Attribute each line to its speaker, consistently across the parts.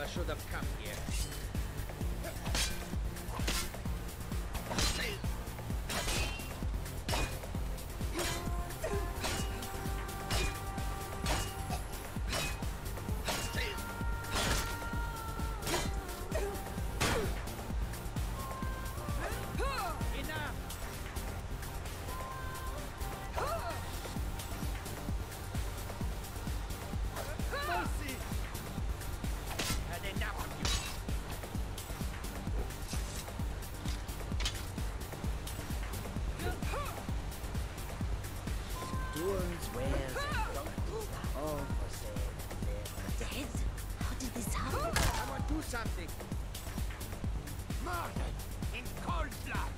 Speaker 1: I should have come here.
Speaker 2: How did this happen?
Speaker 1: Do something! Murdered! In cold blood!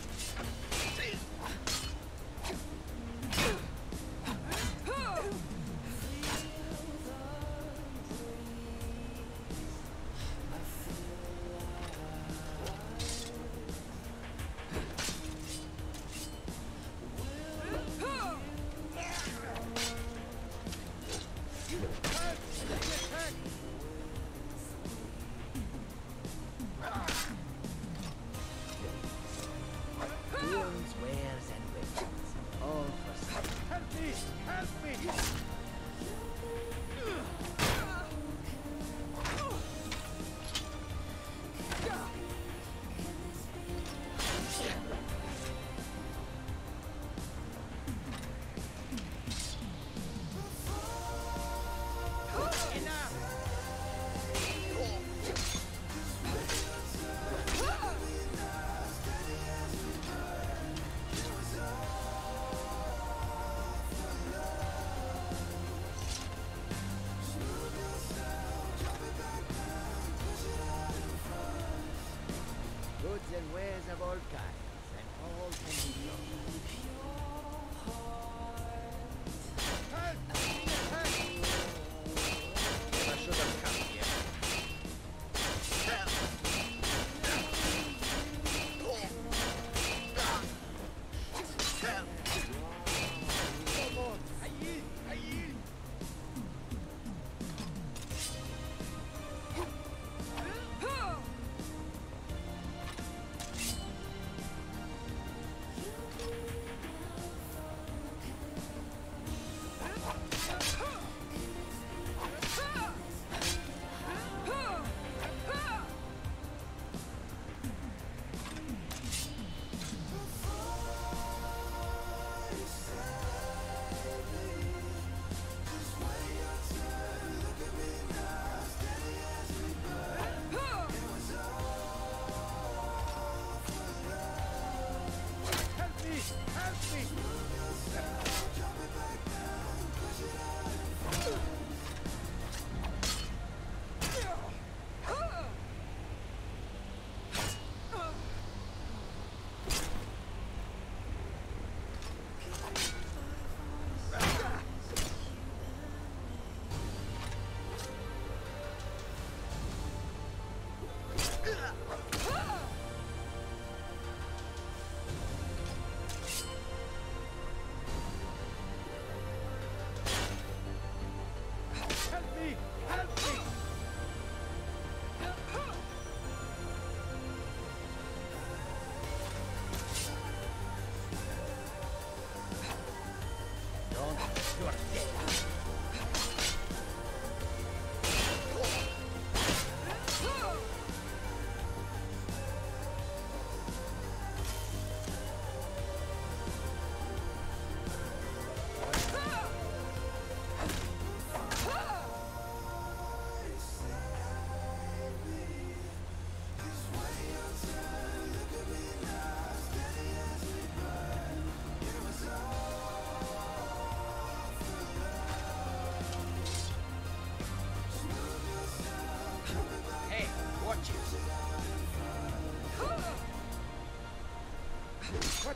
Speaker 1: Attack!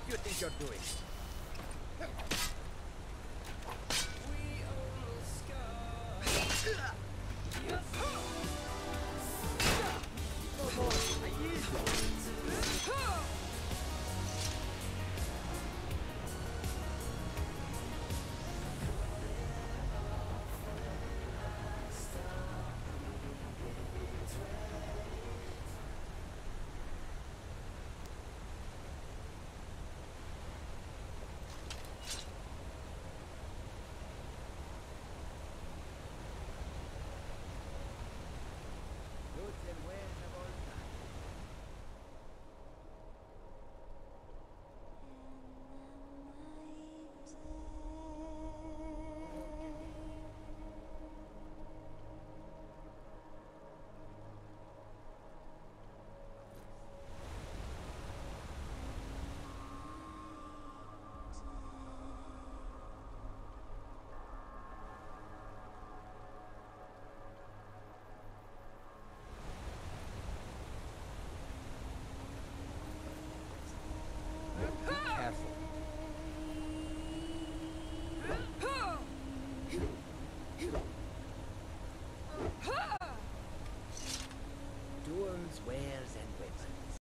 Speaker 1: You think you're doing? Luz